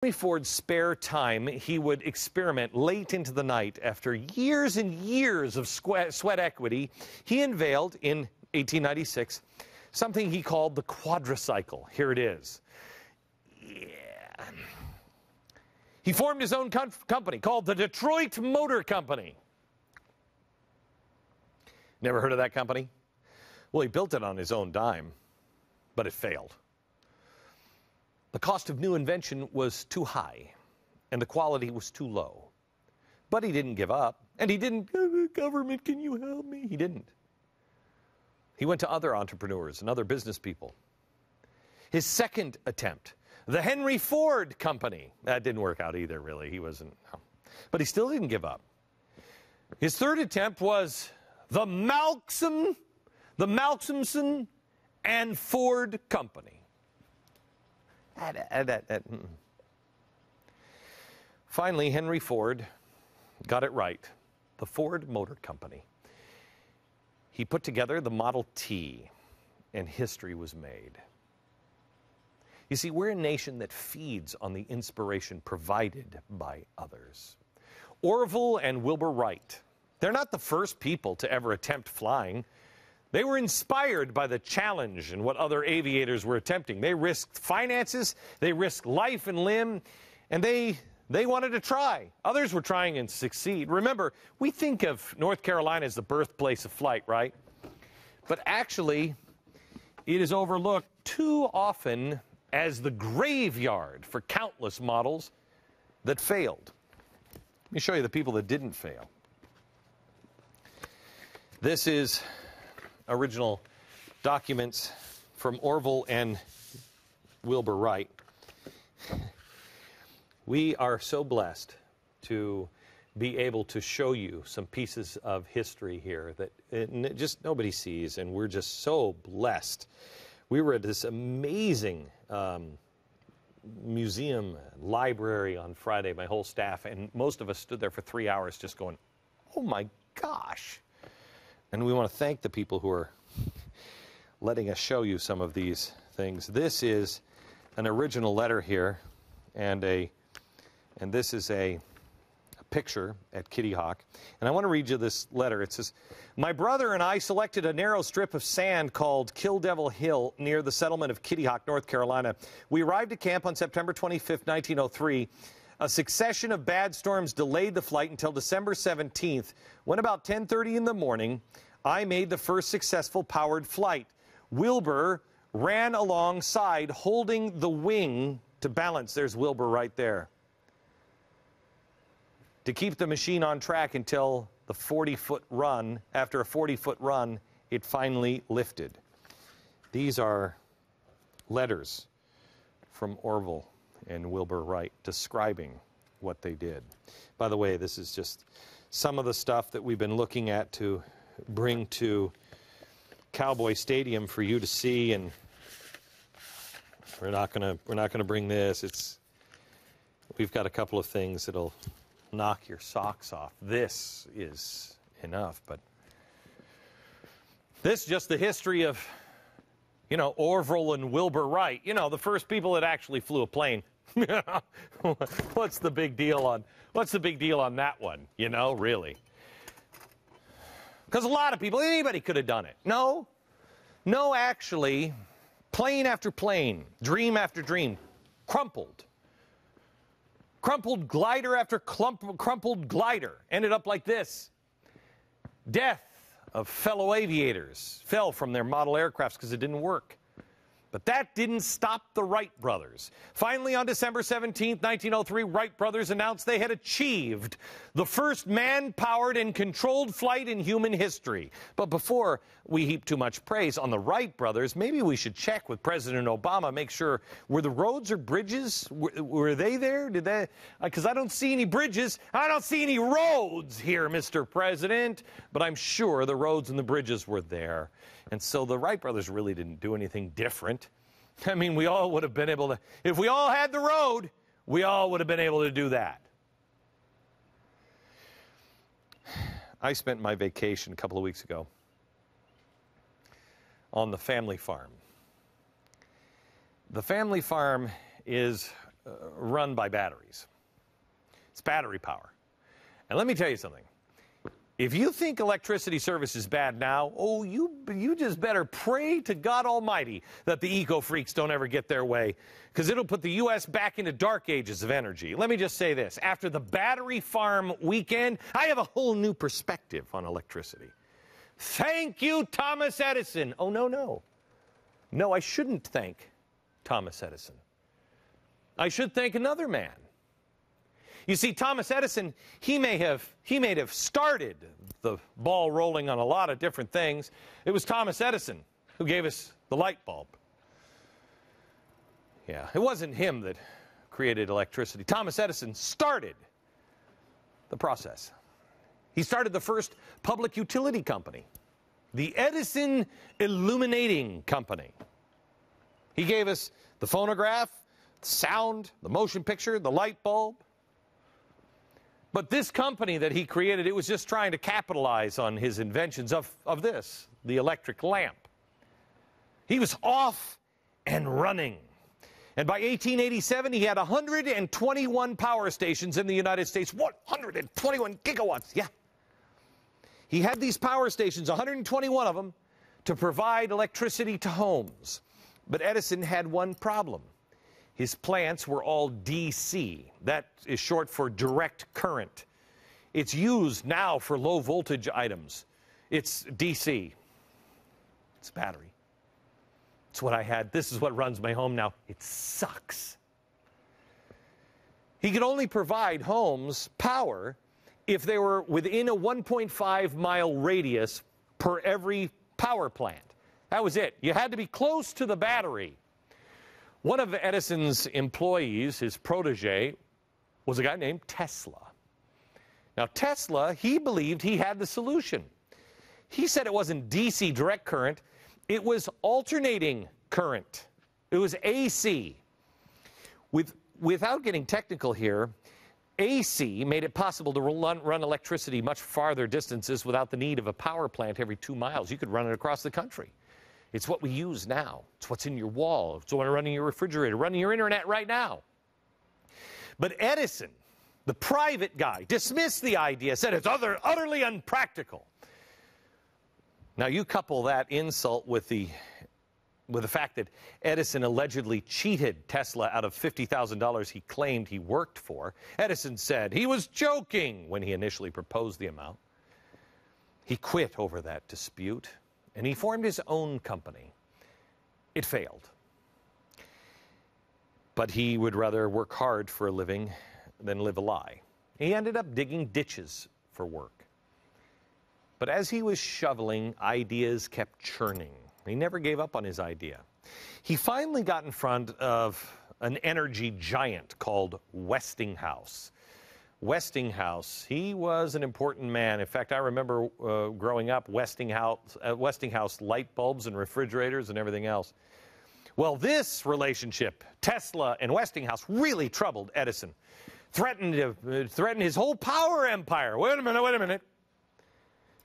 Henry Ford's spare time, he would experiment late into the night. After years and years of sweat equity, he unveiled in 1896 something he called the quadricycle. Here it is. Yeah. He formed his own company called the Detroit Motor Company. Never heard of that company? Well, he built it on his own dime, but it failed. The cost of new invention was too high, and the quality was too low. But he didn't give up, and he didn't, uh, government, can you help me? He didn't. He went to other entrepreneurs and other business people. His second attempt, the Henry Ford Company, that didn't work out either, really. He wasn't, no. but he still didn't give up. His third attempt was the Malcolm, the Malcomson and Ford Company. Finally, Henry Ford got it right. The Ford Motor Company. He put together the Model T, and history was made. You see, we're a nation that feeds on the inspiration provided by others. Orville and Wilbur Wright they're not the first people to ever attempt flying. They were inspired by the challenge and what other aviators were attempting. They risked finances, they risked life and limb, and they they wanted to try. Others were trying and succeed. Remember, we think of North Carolina as the birthplace of flight, right? But actually, it is overlooked too often as the graveyard for countless models that failed. Let me show you the people that didn't fail. This is original documents from Orville and Wilbur Wright. We are so blessed to be able to show you some pieces of history here that it, just nobody sees, and we're just so blessed. We were at this amazing um, museum library on Friday, my whole staff, and most of us stood there for three hours just going, oh my gosh. And we want to thank the people who are letting us show you some of these things. This is an original letter here, and a and this is a, a picture at Kitty Hawk. And I want to read you this letter. It says, My brother and I selected a narrow strip of sand called Kill Devil Hill near the settlement of Kitty Hawk, North Carolina. We arrived at camp on September 25, 1903. A succession of bad storms delayed the flight until December 17th, when about 10:30 in the morning, I made the first successful powered flight. Wilbur ran alongside holding the wing to balance. There's Wilbur right there. To keep the machine on track until the 40 foot run, after a 40 foot run, it finally lifted. These are letters from Orville and Wilbur Wright describing what they did. By the way, this is just some of the stuff that we've been looking at to bring to Cowboy Stadium for you to see and we're not going to we're not going to bring this. It's we've got a couple of things that'll knock your socks off. This is enough, but this is just the history of you know, Orville and Wilbur Wright, you know, the first people that actually flew a plane. what's the big deal on what's the big deal on that one, you know, really? Because a lot of people, anybody could have done it. No. No, actually, plane after plane, dream after dream, crumpled. Crumpled glider after clump, crumpled glider ended up like this. Death of fellow aviators fell from their model aircrafts because it didn't work. But that didn't stop the Wright brothers. Finally, on December 17, 1903, Wright brothers announced they had achieved the first man powered and controlled flight in human history. But before we heap too much praise on the Wright brothers, maybe we should check with President Obama, make sure were the roads or bridges, were, were they there? Did they? Because uh, I don't see any bridges. I don't see any roads here, Mr. President. But I'm sure the roads and the bridges were there. And so the Wright brothers really didn't do anything different. I mean, we all would have been able to, if we all had the road, we all would have been able to do that. I spent my vacation a couple of weeks ago on the family farm. The family farm is uh, run by batteries. It's battery power. And let me tell you something. If you think electricity service is bad now, oh, you, you just better pray to God Almighty that the eco freaks don't ever get their way, because it'll put the U.S. back into dark ages of energy. Let me just say this after the battery farm weekend, I have a whole new perspective on electricity. Thank you, Thomas Edison. Oh, no, no. No, I shouldn't thank Thomas Edison. I should thank another man. You see, Thomas Edison, he may have he may have started the ball rolling on a lot of different things. It was Thomas Edison who gave us the light bulb. Yeah, it wasn't him that created electricity. Thomas Edison started the process. He started the first public utility company, the Edison Illuminating Company. He gave us the phonograph, sound, the motion picture, the light bulb. But this company that he created, it was just trying to capitalize on his inventions of, of this, the electric lamp. He was off and running. And by 1887, he had 121 power stations in the United States. 121 gigawatts, yeah. He had these power stations, 121 of them, to provide electricity to homes. But Edison had one problem. His plants were all DC. That is short for direct current. It's used now for low voltage items. It's DC. It's battery. It's what I had. This is what runs my home now. It sucks. He could only provide homes power if they were within a 1.5 mile radius per every power plant. That was it. You had to be close to the battery one of Edison's employees, his protege, was a guy named Tesla. Now, Tesla, he believed he had the solution. He said it wasn't DC direct current, it was alternating current. It was AC. With, without getting technical here, AC made it possible to run, run, electricity much farther distances without the need of a power plant every two miles. You could run it across the country. It's what we use now. It's what's in your wall. It's what's running your refrigerator, running your internet right now. But Edison, the private guy, dismissed the idea, said it's utter, utterly unpractical. Now you couple that insult with the with the fact that Edison allegedly cheated Tesla out of $50,000 he claimed he worked for. Edison said he was joking when he initially proposed the amount. He quit over that dispute and he formed his own company. It failed. But he would rather work hard for a living than live a lie. He ended up digging ditches for work. But as he was shoveling, ideas kept churning. He never gave up on his idea. He finally got in front of an energy giant called Westinghouse. Westinghouse. He was an important man. In fact, I remember uh, growing up, Westinghouse, uh, Westinghouse light bulbs and refrigerators and everything else. Well, this relationship, Tesla and Westinghouse, really troubled Edison. Threatened, uh, threatened his whole power empire. Wait a minute, wait a minute.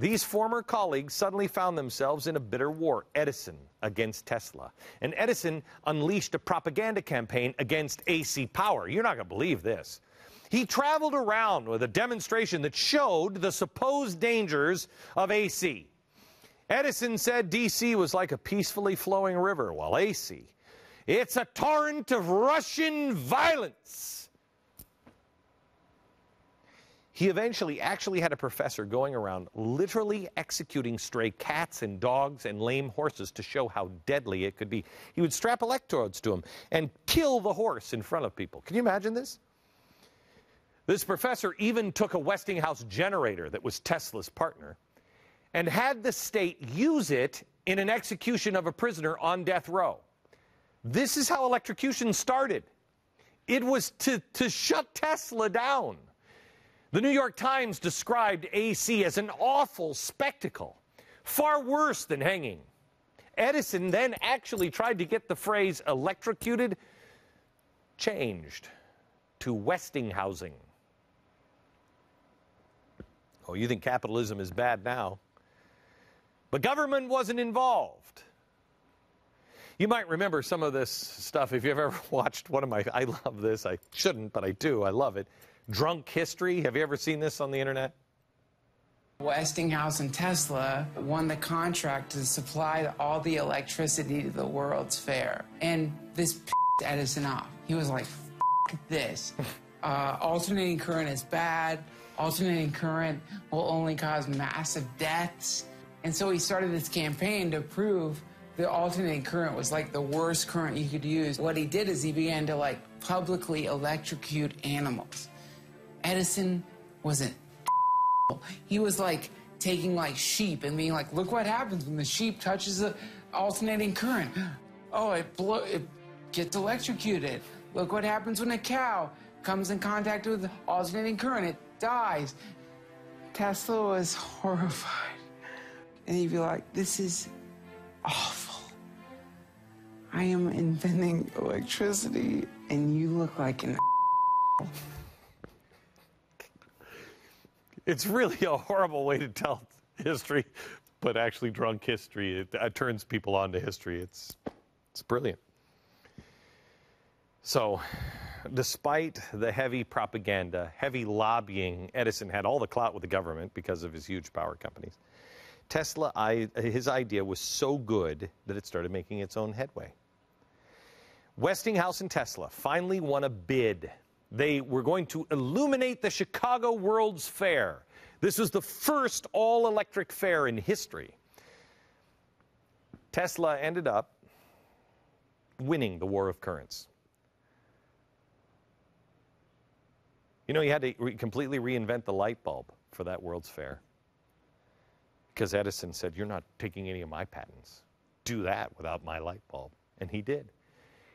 These former colleagues suddenly found themselves in a bitter war, Edison against Tesla. And Edison unleashed a propaganda campaign against AC power. You're not going to believe this. He traveled around with a demonstration that showed the supposed dangers of AC. Edison said DC was like a peacefully flowing river, while AC, it's a torrent of Russian violence. He eventually actually had a professor going around literally executing stray cats and dogs and lame horses to show how deadly it could be. He would strap electrodes to them and kill the horse in front of people. Can you imagine this? This professor even took a Westinghouse generator that was Tesla's partner and had the state use it in an execution of a prisoner on death row. This is how electrocution started. It was to, to shut Tesla down. The New York Times described AC as an awful spectacle, far worse than hanging. Edison then actually tried to get the phrase electrocuted changed to Westinghousing. Oh, you think capitalism is bad now. But government wasn't involved. You might remember some of this stuff if you've ever watched one of my, I love this, I shouldn't, but I do, I love it. Drunk History. Have you ever seen this on the internet? Westinghouse and Tesla won the contract to supply all the electricity to the World's Fair. And this pissed Edison off. He was like, this. Uh, alternating current is bad. Alternating current will only cause massive deaths. And so he started this campaign to prove the alternating current was like the worst current you could use. What he did is he began to like publicly electrocute animals. Edison was an he was like taking like sheep and being like, look what happens when the sheep touches the alternating current. Oh, it blow it gets electrocuted. Look what happens when a cow comes in contact with alternating current. It dies. Tesla was horrified. And he'd be like, this is awful. I am inventing electricity and you look like an It's really a horrible way to tell history, but actually, drunk history it, it turns people on to history. It's it's brilliant. So, despite the heavy propaganda, heavy lobbying, Edison had all the clout with the government because of his huge power companies. Tesla, his idea was so good that it started making its own headway. Westinghouse and Tesla finally won a bid they were going to illuminate the Chicago World's Fair. This was the first all electric fair in history. Tesla ended up winning the war of currents. You know, he had to re- completely reinvent the light bulb for that World's Fair. Because Edison said, You're not taking any of my patents. Do that without my light bulb. And he did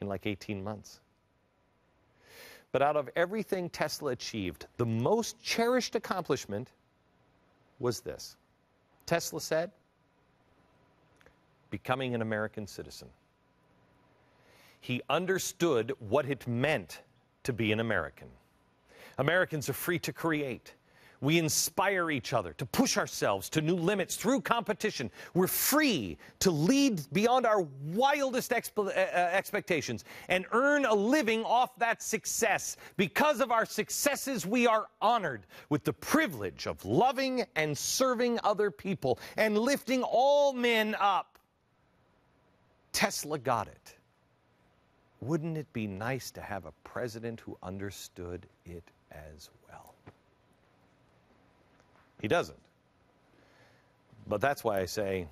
in like 18 months. But out of everything Tesla achieved, the most cherished accomplishment was this. Tesla said, becoming an American citizen. He understood what it meant to be an American. Americans are free to create. We inspire each other to push ourselves to new limits through competition. We're free to lead beyond our wildest uh, uh, expectations and earn a living off that success. Because of our successes, we are honored with the privilege of loving and serving other people and lifting all men up. Tesla got it. Wouldn't it be nice to have a president who understood it as well? He doesn't. But that's why I say